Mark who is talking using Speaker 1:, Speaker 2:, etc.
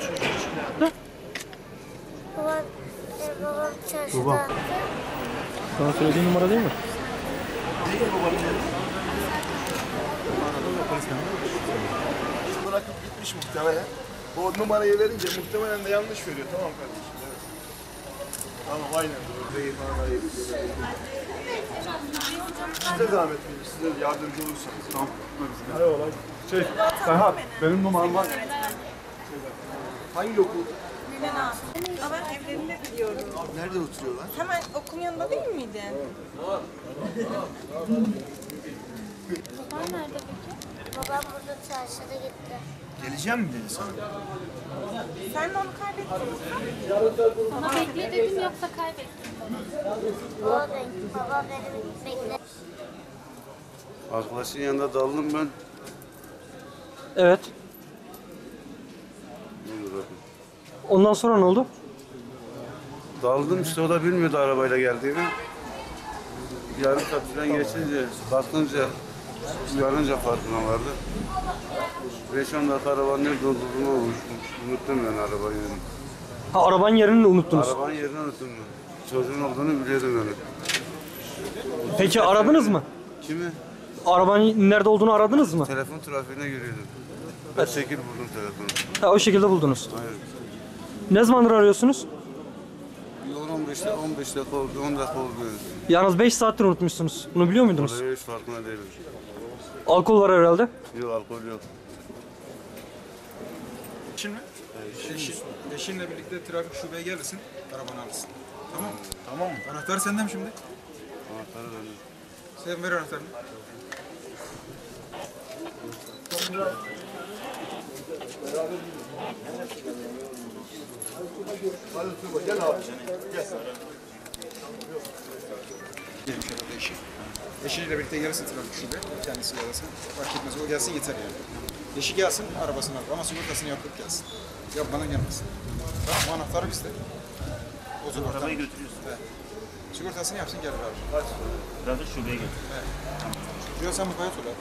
Speaker 1: çocuğu için.
Speaker 2: Babam, e, babam çarşıda.
Speaker 3: Baba. Sana söylediğin numara değil mi?
Speaker 1: Babanın adı? Bırakıp gitmiş muhtemelen. O numarayı verince muhtemelen de yanlış veriyor. Tamam kardeşim. Evet. Tamam aynen doğru. Değil falan ayıp. Siz de zahmet verin. Size de yardımcı olursanız. Tamam. Merhabalar. Şey, Serhat, benim numaram var. Hangi okul?
Speaker 4: Ama evlerinde biliyorum.
Speaker 1: Nerede oturuyorlar?
Speaker 4: Hemen okulun yanında değil miydi?
Speaker 2: Babam nerede peki? Babam burada çarşıda gitti.
Speaker 1: Geleceğim mi dedi sana?
Speaker 4: Sen de onu kaybettin.
Speaker 2: Sana bekle dedim yoksa kaybettim. O bek, baba beni bekle.
Speaker 5: Arkadaşın yanında daldım ben.
Speaker 3: Evet. Ondan sonra ne oldu?
Speaker 5: Daldım işte o da bilmiyordu arabayla geldiğini. Yarım falan geçince, bakınca, uyanınca farkına vardı. 5-10 dakika arabanın nerede olduğunu unuttum. Unuttum ben arabanın yerini.
Speaker 3: Ha arabanın yerini unuttunuz.
Speaker 5: Arabanın yerini unuttum ben. Çocuğun olduğunu biliyordum yani.
Speaker 3: Peki aradınız mı?
Speaker 5: Kimi?
Speaker 3: Arabanın nerede olduğunu aradınız mı?
Speaker 5: Telefon trafiğine giriyordum. Ben şekil buldum telefonu.
Speaker 3: Ha, o şekilde buldunuz.
Speaker 5: Hayır.
Speaker 3: Ne zamandır arıyorsunuz?
Speaker 5: Yol 15 dakika, 15 dakika oldu, 10 dakika oldu.
Speaker 3: Yalnız 5 saattir unutmuşsunuz. Bunu biliyor muydunuz?
Speaker 5: Oraya hiç farkına değilim.
Speaker 3: Alkol var herhalde.
Speaker 5: Yok alkol yok.
Speaker 6: Eşin mi? Eşin, eşinle birlikte trafik şubeye gelirsin, arabanı alırsın. Tamam mı?
Speaker 1: Tamam mı?
Speaker 6: Anahtar sende mi şimdi?
Speaker 5: Anahtarı benim.
Speaker 6: Sen ver anahtarını.
Speaker 1: Hadi Tuğba gel abi. Gel.
Speaker 6: Eşi. Eşiyle birlikte gelirsin trafik şubeye. Kendisi arasın. Fark etmez o gelsin yeter yani. Eşi gelsin arabasını al ama sigortasını yapıp gelsin. Yapmadan gelmesin. Tamam anahtarı bizde. O sigorta. Arabayı götürüyorsun. Evet. Sigortasını yapsın gelir abi.
Speaker 7: Trafik şubeye git.
Speaker 6: Diyor sen mukayyet ol abi.